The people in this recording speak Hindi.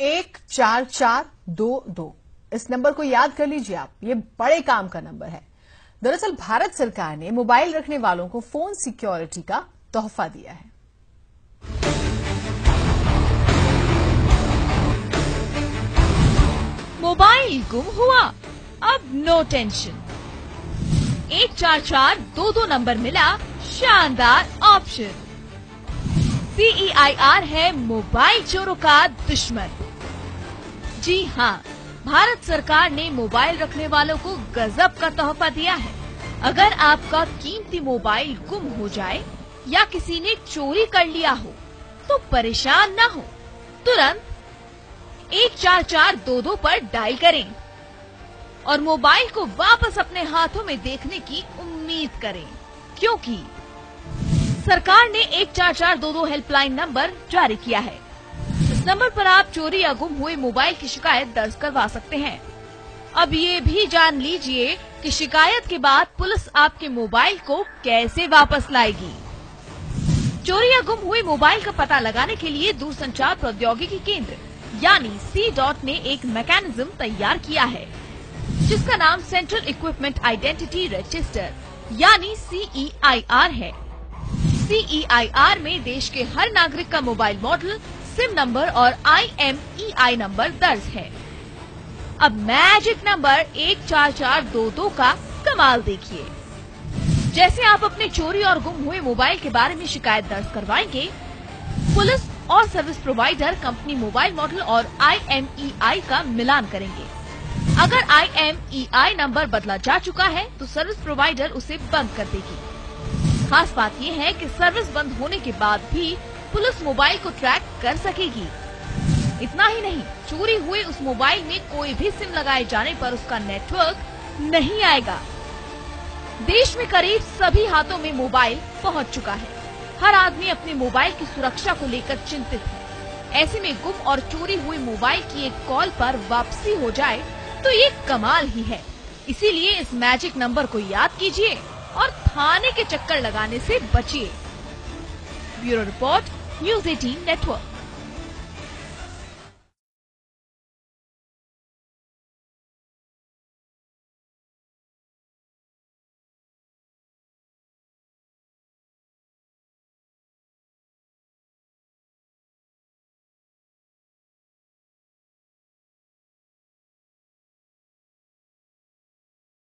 एक चार चार दो दो। इस नंबर को याद कर लीजिए आप। ये बड़े काम का नंबर है। दरअसल भारत सरकार ने मोबाइल रखने वालों को फ़ोन सिक्योरिटी का तोहफा दिया है। मोबाइल गुम हुआ। अब नो टेंशन। एक चार चार दो दो नंबर मिला। शानदार ऑप्शन। सीईआईआर है मोबाइल चोरों का दुश्मन। जी हाँ भारत सरकार ने मोबाइल रखने वालों को गजब का तोहफा दिया है। अगर आपका कीमती मोबाइल गुम हो जाए या किसी ने चोरी कर लिया हो तो परेशान न हो। तुरंत एक चार चार दो दो पर डायल करें और मोबाइल को वापस अपने हाथों में देखने की उम्मीद करें, क्योंकि सरकार ने एक चार चार दो दो हेल्पलाइन नंबर जारी किया है। इस नंबर पर आप चोरी या गुम हुए मोबाइल की शिकायत दर्ज करवा सकते हैं। अब ये भी जान लीजिए कि शिकायत के बाद पुलिस आपके मोबाइल को कैसे वापस लाएगी। चोरी या गुम हुए मोबाइल का पता लगाने के लिए दूरसंचार प्रौद्योगिकी केंद्र, यानी सी डॉट ने एक मैकेनिज्म तैयार किया है, जिसका नाम सेंट्रल इक्विपमेंट आइडेंटिटी रजिस्टर यानी सीईआईआर है। सीईआईआर में देश के हर नागरिक का मोबाइल मॉडल सिम नंबर और आईएमईआई नंबर दर्ज है। अब मैजिक नंबर एक चार चार दो दो का कमाल देखिए। जैसे आप अपने चोरी और गुम हुए मोबाइल के बारे में शिकायत दर्ज करवाएँगे, पुलिस और service provider company mobile model और आईएमईआई का मिलान करेंगे। अगर आईएमईआई नंबर बदला जा चुका है तो सर्विस प्रोवाइडर उसे बंद कर देगी। खास बात यह है कि सर्विस बंद होने के बाद भी पुलिस मोबाइल को ट्रैक कर सकेगी। इतना ही नहीं, चोरी हुए उस मोबाइल में कोई भी सिम लगाए जाने पर उसका नेटवर्क नहीं आएगा। देश में करीब सभी हाथों में मोबाइल पहुँच चुका है। हर आदमी अपने मोबाइल की सुरक्षा को लेकर चिंतित है। ऐसे में गुम और चोरी हुई मोबाइल की एक कॉल पर वापसी हो जाए तो ये कमाल ही है। इसीलिए इस मैजिक नंबर को याद कीजिए और थाने के चक्कर लगाने से बचिए। Bureau report News 18 Network.